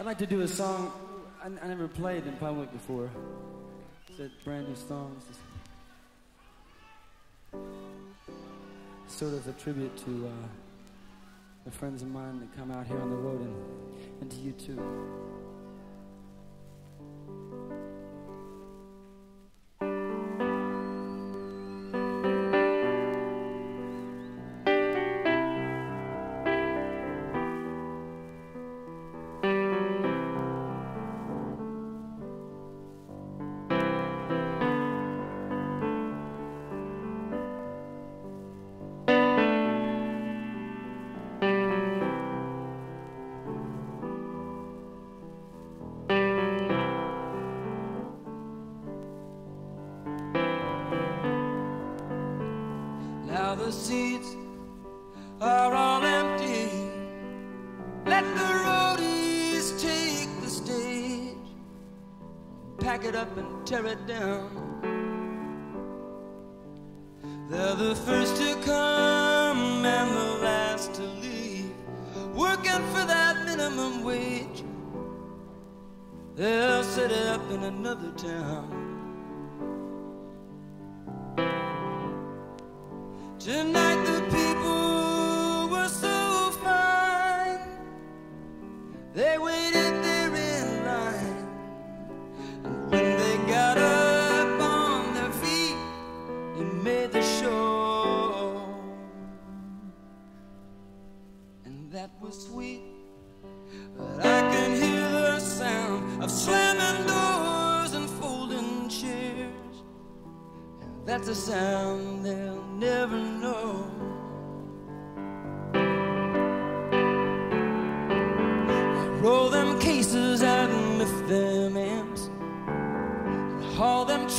I'd like to do a song I, I never played in public before. It's a brand new song. It's just sort of a tribute to uh, the friends of mine that come out here on the road and, and to you too. Now the seats are all empty. Let the roadies take the stage. Pack it up and tear it down. They're the first to come and the last to leave. Working for that minimum wage. They'll set it up in another town. Tonight the people were so fine. They waited there in line. And when they got up on their feet, they made the show. And that was sweet. But I can hear the sound of slamming doors and folding chairs. That's a sound they'll never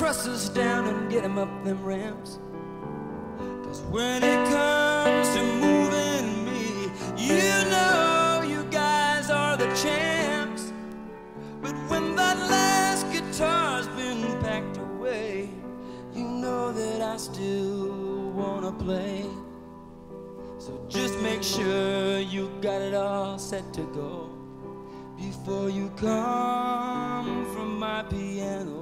trusses down and get him up them ramps. Cause when it comes to moving me, you know you guys are the champs. But when that last guitar's been packed away, you know that I still wanna play. So just make sure you got it all set to go before you come from my piano.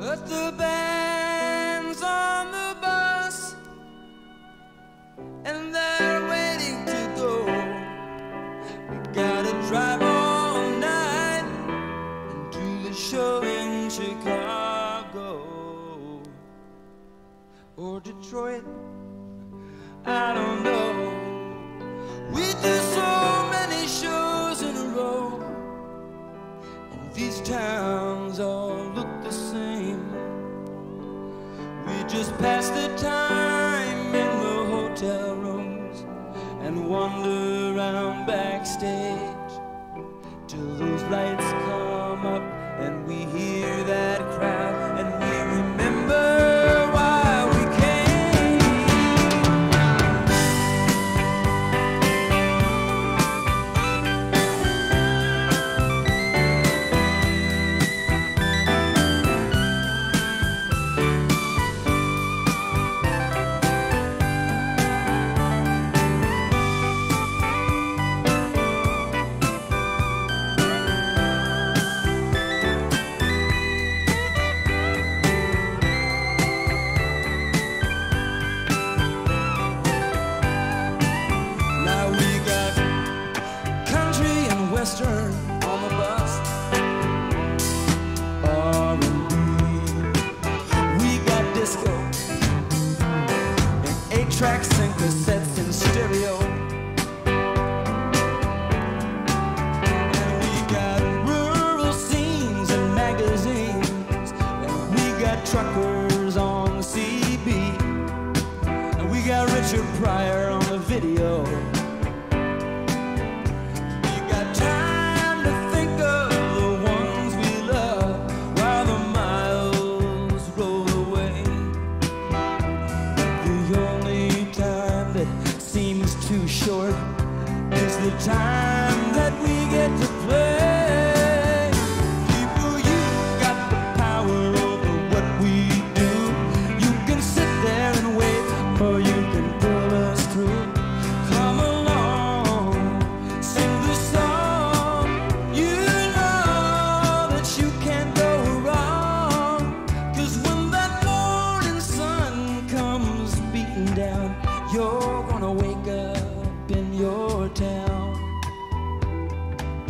But the band's on the bus and they're waiting to go. We gotta drive all night and do the show in Chicago or Detroit. I don't know. We do so many shows in a row. And these towns just pass the time cassettes in stereo. And we got rural scenes and magazines. And we got truckers on CB. And we got Richard Pryor too short. is the time that we get to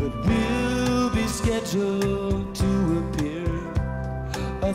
But we'll be scheduled to appear a